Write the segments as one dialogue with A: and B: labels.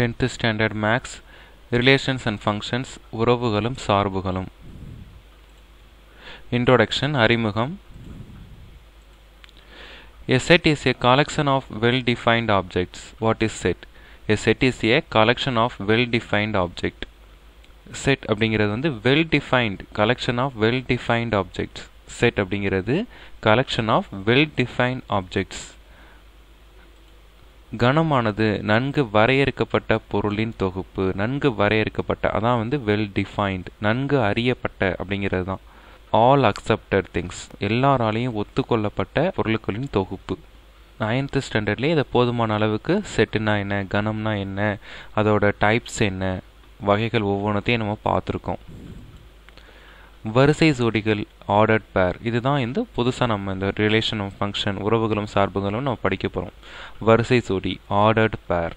A: Tenth standard maths relations and functions உறவுகளும் சார்புகளும் introduction அறிமுகம் a set is a collection of well defined objects what is set a set is a collection of well defined object set அப்படிங்கிறது வந்து well defined collection of well defined objects set அப்படிங்கிறது collection of well defined objects கணமானது நன்கு வரையறுக்கப்பட்ட பொருளின் தொகுப்பு நன்கு வரையறுக்கப்பட்ட அதான் வந்து வெல் டிஃபைன்ட் நன்கு அறியப்பட்ட அப்படிங்கிறது தான். ஆல் அக்செப்டட் திங்ஸ் எல்லாராலையும் ஒத்துக்கொள்ளப்பட்ட பொருட்களின் தொகுப்பு. நைன்த்து ஸ்டாண்டர்ட்லேயே இதை போதுமான அளவுக்கு செட்டுனா என்ன கணம்னா என்ன அதோட டைப்ஸ் என்ன வகைகள் ஒவ்வொன்றத்தையும் நம்ம பார்த்துருக்கோம். வரிசை ஜோடிகள் ஆர்டர்ட் பேர் இதுதான் இந்த புதுசாக நம்ம இந்த ரிலேஷன் ஃபங்க்ஷன் உறவுகளும் சார்புகளும் நம்ம படிக்க போகிறோம் வரிசை ஜோடி ஆர்டர்ட் பேர்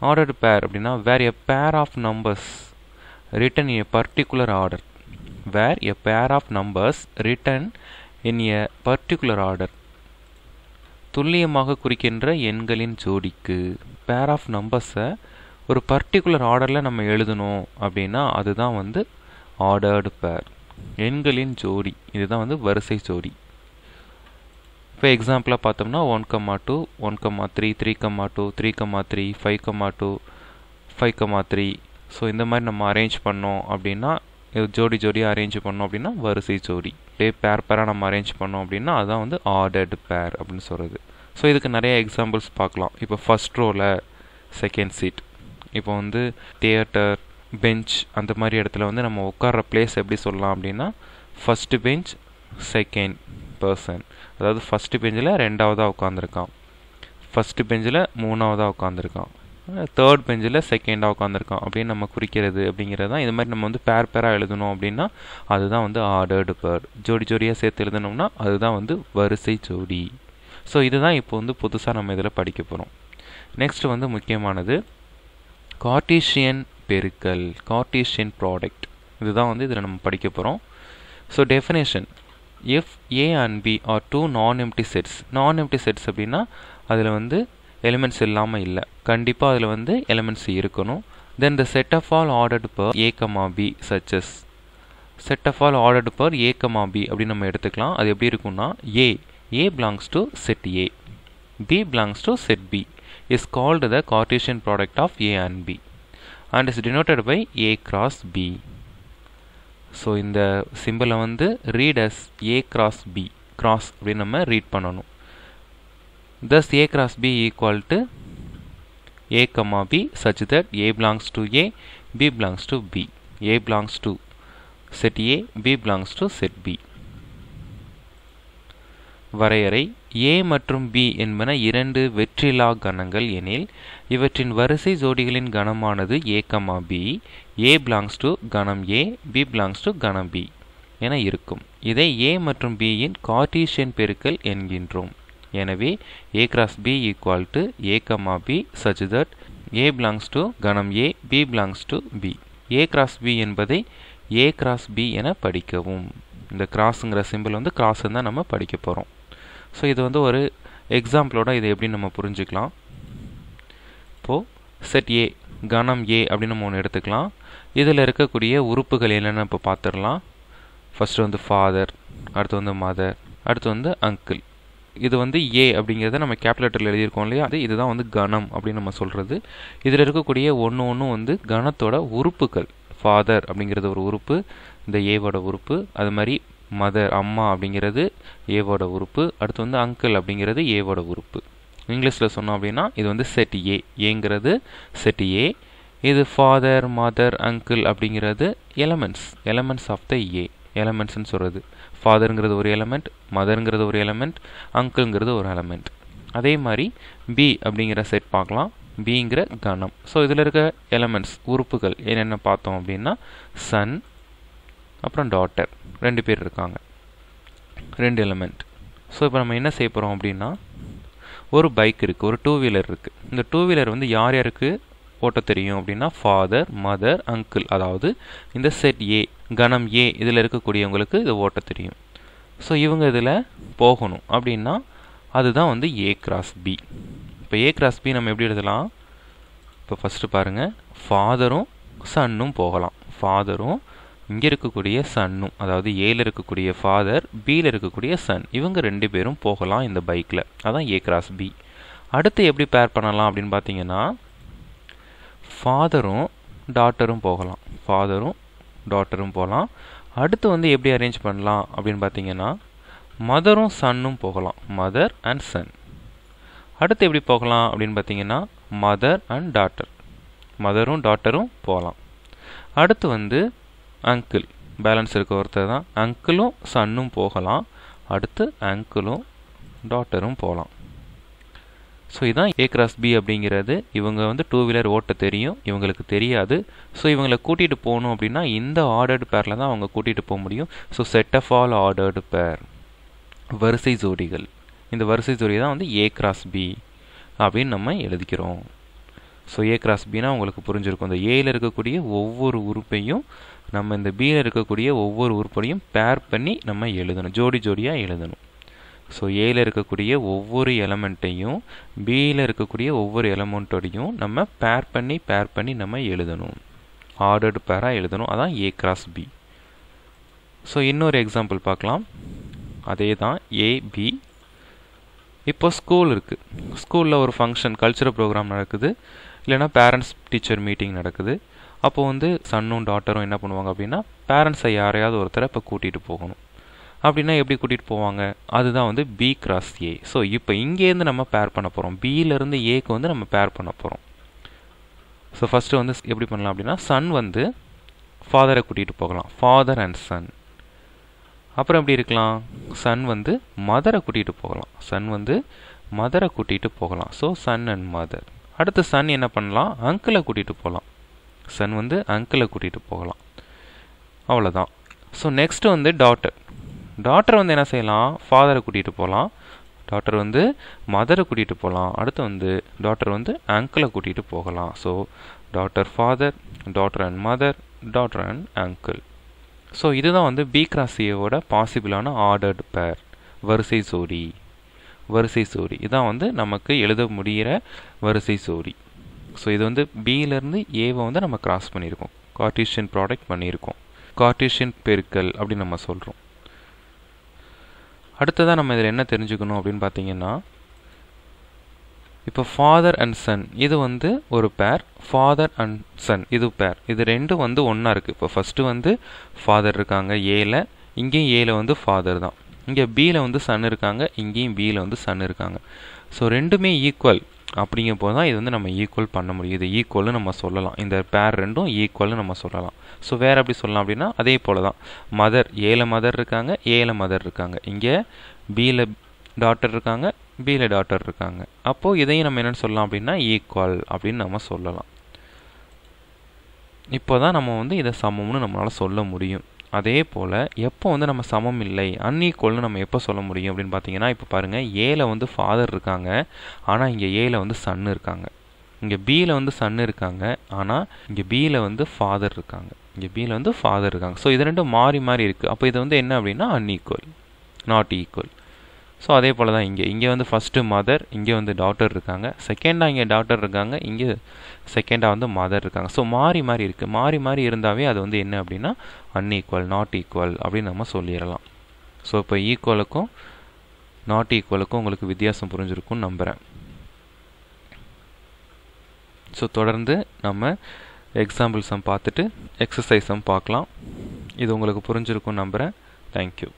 A: ஆர்டர்ட் பேர் அப்படின்னா where a pair of numbers written a particular order where a pair of numbers written in a particular order துல்லியமாக குறிக்கின்ற எண்களின் ஜோடிக்கு பேர் ஆஃப் நம்பர்ஸை ஒரு பர்டிகுலர் ஆர்டரில் நம்ம எழுதணும் அப்படின்னா அதுதான் வந்து ஆர்டர்டு பேர் எண்களின் ஜோடி. இதுதான் வந்து வரிசை ஜோடி. இப்போ எக்ஸாம்பிளாக பார்த்தோம்னா one comma two one comma three three comma two three comma three five comma two five comma three so இந்த மாதிரி நம்ம அரேஞ்ச் பண்ணோம் அப்படின்னா இது ஜோடி ஜோடியாக அரேஞ்ச் பண்ணோம் அப்படின்னா வரிசை ஜோடி. டே பேர் பேராக நம்ம அரேஞ்ச் பண்ணோம் அப்படின்னா அதுதான் வந்து ஆர்டர்டு பேர் அப்படின்னு சொல்கிறது ஸோ இதுக்கு நிறைய எக்ஸாம்பிள்ஸ் பார்க்கலாம். இப்போ ஃபஸ்ட் ரோவில் செகண்ட் சீட் இப்போ வந்து தியேட்டர் பெஞ்ச் அந்த மாதிரி இடத்துல வந்து நம்ம உட்கார்ற பிளேஸ் எப்படி சொல்லலாம் அப்படின்னா ஃபஸ்ட்டு பெஞ்ச் செகண்ட் பர்சன் அதாவது ஃபஸ்ட்டு பெஞ்சில் ரெண்டாவதாக உட்காந்துருக்கான் ஃபஸ்ட்டு பெஞ்சில் மூணாவதாக உட்காந்துருக்கான் தேர்ட் பெஞ்சில் செகண்டாக உட்காந்துருக்கான் அப்படின்னு நம்ம குறிக்கிறது அப்படிங்கிறது தான். இது மாதிரி நம்ம வந்து பேர் பேராக எழுதணும் அப்படின்னா அதுதான் வந்து ஆர்டர்டு பேர் ஜோடி ஜோடியாக சேர்த்து எழுதணும்னா அதுதான் வந்து வரிசை ஜோடி. ஸோ இதுதான் இப்போ வந்து புதுசாக நம்ம இதில் படிக்க போகிறோம் நெக்ஸ்ட் வந்து முக்கியமானது கார்டீஷியன் பெருக்கல் கார்டீஷியன் ப்ராடக்ட் இதுதான் வந்து இதில் நம்ம படிக்க போகிறோம் so definition if A and B are two non empty sets non empty sets அப்படின்னா அதில் வந்து எலிமெண்ட்ஸ் இல்லாமல் இல்லை. கண்டிப்பாக அதில் வந்து எலிமெண்ட்ஸ் இருக்கணும். Then the set of all ordered pair A comma B such as set of all ordered pair A comma B அப்படின்னு நம்ம எடுத்துக்கலாம். அது எப்படி இருக்கும்னா A A belongs to set A B belongs to set B is called the Cartesian product of A and B and is denoted by A cross B so இந்த சிம்பிளை வந்து read as A cross B cross அப்படின்னு நம்ம read பண்ணணும் thus A cross B equal to A comma B such that A belongs to A B belongs to B A belongs to set A B belongs to set B வரையறை A மற்றும் B என்பன இரண்டு வெற்றிலா கணங்கள் எனில் இவற்றின் வரிசை ஜோடிகளின் கணமானது A comma B A belongs to கணம் ஏ பி பிலாங்ஸ் டு கணம் பி என இருக்கும். இதை ஏ மற்றும் பியின் கார்டீஷியன் கார்டீசியன் பெருக்கல் என்கின்றோம். எனவே A cross B equal to A comma B such that A belongs to கணம் A B belongs to B. A cross B என்பதை ஏ கிராஸ் பி என படிக்கவும். இந்த கிராஸுங்கிற சிம்பிள் வந்து கிராஸ் தான் நம்ம படிக்க போகிறோம் ஸோ இது வந்து ஒரு எக்ஸாம்பிளோட இதை எப்படி நம்ம புரிஞ்சுக்கலாம்? இப்போது செட் ஏ கணம் ஏ அப்படின்னு நம்ம ஒன்று எடுத்துக்கலாம். இதில் இருக்கக்கூடிய உறுப்புகள் என்னென்னு இப்போ பார்த்துடலாம். ஃபஸ்ட்டு வந்து ஃபாதர் அடுத்து வந்து மதர் அடுத்து வந்து அங்கிள் இது வந்து ஏ அப்படிங்கிறத நம்ம கேல்குலேட்டரில் எழுதியிருக்கோம் இல்லையா? அது இதுதான் வந்து கணம் அப்படின்னு நம்ம சொல்கிறது இதில் இருக்கக்கூடிய ஒன்று ஒன்றும் வந்து கணத்தோட உறுப்புகள் ஃபாதர் அப்படிங்கிறது ஒரு உறுப்பு இந்த ஏவோட உறுப்பு அது மாதிரி மதர் அம்மா அப்படிங்கிறது ஏவோட உறுப்பு. அடுத்து வந்து அங்கிள் அப்படிங்கிறது ஏவோட உறுப்பு. இங்கிலீஷில் சொன்னோம் அப்படின்னா இது வந்து செட் ஏ ஏங்கிறது செட் ஏ இது ஃபாதர் மதர் அங்கிள் அப்படிங்கிறது elements elements of the A எலமெண்ட்ஸ்னு சொல்கிறது ஃபாதருங்கிறது ஒரு எலமெண்ட் மதருங்கிறது ஒரு எலமெண்ட் அங்கிள்ங்கிறது ஒரு எலமெண்ட் அதே மாதிரி பி அப்படிங்கிற செட் பார்க்கலாம். பிங்கிற கணம். ஸோ இதில் இருக்க எலமெண்ட்ஸ் உறுப்புகள் என்னென்ன பார்த்தோம் அப்படின்னா சன் அப்புறம் டாட்டர் ரெண்டு பேர் இருக்காங்க. ரெண்டு எலிமெண்ட் ஸோ இப்போ நம்ம என்ன செய்ய போகிறோம் அப்படின்னா ஒரு பைக் இருக்குது ஒரு டூ வீலர் இருக்குது இந்த டூ வீலர் வந்து யார் யாருக்கு ஓட்ட தெரியும் அப்படின்னா ஃபாதர் மதர் அங்கிள் அதாவது இந்த செட் ஏ கணம் ஏ இதில் இருக்கக்கூடியவங்களுக்கு இது ஓட்ட தெரியும். ஸோ இவங்க இதில் போகணும் அப்படின்னா அதுதான் வந்து ஏ கிராஸ் பி இப்போ ஏ கிராஸ் பி நம்ம எப்படி எழுதலாம்? இப்போ ஃபஸ்ட்டு பாருங்கள் ஃபாதரும் சன்னும் போகலாம். ஃபாதரும் இங்கே இருக்கக்கூடிய சன்னும் அதாவது ஏல இருக்கக்கூடிய ஃபாதர் பியில் இருக்கக்கூடிய சன் இவங்க ரெண்டு பேரும் போகலாம் இந்த பைக்கில் அதான் ஏ கிராஸ் பி அடுத்து எப்படி பேர் பண்ணலாம் அப்படின்னு பார்த்தீங்கன்னா ஃபாதரும் டாட்டரும் போகலாம். ஃபாதரும் டாட்டரும் போகலாம். அடுத்து வந்து எப்படி அரேஞ்ச் பண்ணலாம் அப்படின்னு பார்த்தீங்கன்னா மதரும் சன்னும் போகலாம். மதர் அண்ட் சன் அடுத்து எப்படி போகலாம் அப்படின்னு பார்த்தீங்கன்னா மதர் அண்ட் டாட்டர் மதரும் டாட்டரும் போகலாம். அடுத்து வந்து அங்கிள் பேலன்ஸ் இருக்க ஒருத்தர் தான். அங்கிளும் சன்னும் போகலாம். அடுத்து அங்கிளும் டாட்டரும் போகலாம். ஸோ இதுதான் ஏ கிராஸ் பி அப்படிங்கிறது. இவங்க வந்து டூ வீலர் ஓட்ட தெரியும். இவங்களுக்கு தெரியாது. ஸோ இவங்களை கூட்டிகிட்டு போகணும் அப்படின்னா இந்த ஆர்டர்டு பேரில் தான் அவங்க கூட்டிகிட்டு போக முடியும். So set of all ordered pair வரிசை ஜோடிகள். இந்த வரிசை ஜோடி தான் வந்து ஏ கிராஸ் பி அப்படின்னு நம்ம எழுதிக்கிறோம். ஸோ ஏ கிராஸ் பினா உங்களுக்கு புரிஞ்சிருக்கும். இந்த ஏயில் இருக்கக்கூடிய ஒவ்வொரு உறுப்பையும் நம்ம இந்த பியில் இருக்கக்கூடிய ஒவ்வொரு உறுப்பையும் பேர் பண்ணி நம்ம எழுதணும். ஜோடி ஜோடியாக எழுதணும். ஸோ ஏயில் இருக்கக்கூடிய ஒவ்வொரு எலமெண்ட்டையும் பியில் இருக்கக்கூடிய ஒவ்வொரு எலமெண்ட்டோடையும் நம்ம பேர் பண்ணி பேர் பண்ணி நம்ம எழுதணும். ஆர்டர்டு பேராக எழுதணும். அதான் ஏ கிராஸ் பி ஸோ இன்னொரு எக்ஸாம்பிள் பார்க்கலாம். அதே தான் ஏபி இப்போ ஸ்கூல் இருக்குது ஸ்கூலில் ஒரு ஃபங்க்ஷன் கல்ச்சுரல் ப்ரோக்ராம் நடக்குது. இல்லைனா பேரண்ட்ஸ் டீச்சர் மீட்டிங் நடக்குது. அப்போ வந்து சன்னும் டாட்டரும் என்ன பண்ணுவாங்க அப்படின்னா பேரண்ட்ஸை யாரையாவது ஒருத்தரை இப்போ கூட்டிகிட்டு போகணும். அப்படின்னா எப்படி கூட்டிகிட்டு போவாங்க? அதுதான் வந்து பி கிராஸ் ஏ ஸோ இப்போ இங்கேருந்து நம்ம பேர் பண்ண போகிறோம் பியிலேருந்து ஏக்கு வந்து நம்ம பேர் பண்ண போகிறோம் ஸோ ஃபஸ்ட்டு வந்து எப்படி பண்ணலாம் அப்படின்னா சன் வந்து ஃபாதரை கூட்டிகிட்டு போகலாம். ஃபாதர் அண்ட் சன் அப்புறம் எப்படி இருக்கலாம்? சன் வந்து மதரை கூட்டிகிட்டு போகலாம். சன் வந்து மதரை கூட்டிகிட்டு போகலாம். ஸோ சன் அண்ட் மதர் அடுத்து சன் என்ன பண்ணலாம்? அங்கிளை கூட்டிகிட்டு போகலாம் சன் வந்து அங்கிளை கூட்டிகிட்டு போகலாம். அவ்வளோதான் ஸோ நெக்ஸ்ட்டு வந்து டாட்டர் டாட்டர் வந்து என்ன செய்யலாம்? ஃபாதரை கூட்டிகிட்டு போகலாம் டாட்டர் வந்து மதரை கூட்டிகிட்டு போகலாம் அடுத்து வந்து டாட்டர் வந்து அங்கிளை கூட்டிகிட்டு போகலாம். So daughter father daughter and mother daughter and uncle so இதுதான் வந்து பி கிராஸ் ஏவோட பாசிபிளான ஆர்டர்டு பேர் வரிசை ஜோடி. வரிசை ஜோடி இதான் வந்து நமக்கு எழுத முடிகிற வரிசை ஜோடி ஸோ இது வந்து பியிலேருந்து ஏவை வந்து நம்ம கிராஸ் பண்ணியிருக்கோம். கார்டிஷியன் ப்ராடக்ட் பண்ணியிருக்கோம். கார்டிஷியன் பெருக்கல் அப்படின்னு நம்ம சொல்கிறோம் அடுத்ததாக நம்ம இதில் என்ன தெரிஞ்சுக்கணும் அப்படின்னு பார்த்தீங்கன்னா இப்போ ஃபாதர் அண்ட் சன் இது வந்து ஒரு பேர் ஃபாதர் அண்ட் சன் இது பேர் இது ரெண்டும் வந்து ஒன்றா இருக்குது இப்போ ஃபஸ்ட்டு வந்து ஃபாதர் இருக்காங்க ஏல இங்கேயும் ஏல வந்து ஃபாதர் தான். இங்கே பியில் வந்து சன் இருக்காங்க இங்கேயும் பியில் வந்து சன் இருக்காங்க. ஸோ ரெண்டுமே ஈக்குவல் அப்படிங்கும் போது தான் இது வந்து நம்ம ஈக்குவல் பண்ண முடியும். இது ஈக்குவல்னு நம்ம சொல்லலாம். இந்த பேர் ரெண்டும் ஈக்குவல்னு நம்ம சொல்லலாம். ஸோ வேறு எப்படி சொல்லலாம் அப்படின்னா அதே போல் தான். மதர் ஏழு மதர் இருக்காங்க ஏழு மதர் இருக்காங்க. இங்கே பியில் டாட்டர் இருக்காங்க பியில் டாட்டர் இருக்காங்க. அப்போது இதையும் நம்ம என்னென்னு சொல்லலாம் அப்படின்னா ஈக்குவல் அப்படின்னு நம்ம சொல்லலாம். இப்போ தான் நம்ம வந்து இதை சமம்னு நம்மளால் சொல்ல முடியும். அதே போல் எப்போ வந்து நம்ம சமம் இல்லை அன்ஈக்குவல்னு நம்ம எப்போ சொல்ல முடியும் அப்படின்னு பார்த்தீங்கன்னா இப்போ பாருங்கள் ஏல வந்து ஃபாதர் இருக்காங்க ஆனால் இங்கே ஏல வந்து சன் இருக்காங்க. இங்கே பியில் வந்து சன் இருக்காங்க ஆனால் இங்கே பியில் வந்து ஃபாதர் இருக்காங்க. இங்கே பியில் வந்து ஃபாதர் இருக்காங்க. ஸோ இது ரெண்டும் மாறி மாறி இருக்குது அப்போ இது வந்து என்ன அப்படின்னா அன்ஈக்குவல் நாட் ஈக்குவல் ஸோ அதே போல் தான் இங்கே. இங்கே வந்து ஃபஸ்ட்டு மதர் இங்கே வந்து டாட்டர் இருக்காங்க. செகண்டாக இங்கே டாட்டர் இருக்காங்க. இங்கே செகண்டாக வந்து மதர் இருக்காங்க. ஸோ மாறி மாறி இருக்குது மாறி மாறி இருந்தாவே அது வந்து என்ன அப்படின்னா அன்ஈக்குவல் நாட் ஈக்குவல் அப்படின்னு நம்ம சொல்லிடலாம். ஸோ இப்போ ஈக்குவலுக்கும் நாட் ஈக்குவலுக்கும் உங்களுக்கு வித்தியாசம் புரிஞ்சிருக்கும்னு நம்புகிறேன் ஸோ தொடர்ந்து நம்ம எக்ஸாம்பிள்ஸும் பார்த்துட்டு எக்ஸசைஸும் பார்க்கலாம். இது உங்களுக்கு புரிஞ்சிருக்கும்னு நம்புகிறேன் தேங்க்யூ